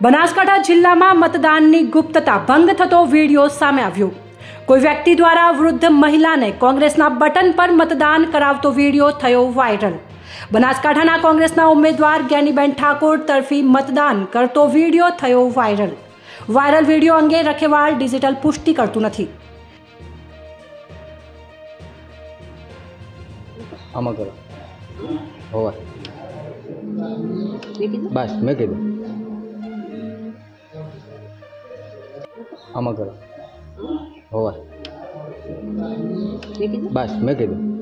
બનાસકાંઠા જિલ્લામાં મતદાનની ગુપ્તતા ભંગ થતો વિડીયો સામે આવ્યો કોઈ વ્યક્તિ દ્વારા વૃદ્ધ મહિલાને કોંગ્રેસના બટન પર મતદાન કરાવતો વિડીયો થયો વાયરલ બનાસકાંઠાના કોંગ્રેસના ઉમેદવાર જ્ઞાનીબેન ઠાકોર તરફી મતદાન કરતો વિડીયો થયો વાયરલ વાયરલ વિડીયો અંગે રખેવાળ ડિજિટલ પુષ્ટિ કરતું નથી આમાં કરો હોવા મેં કીધું બસ મેં કીધું આમાં કરો. હોવા. બસ મેં કીધું.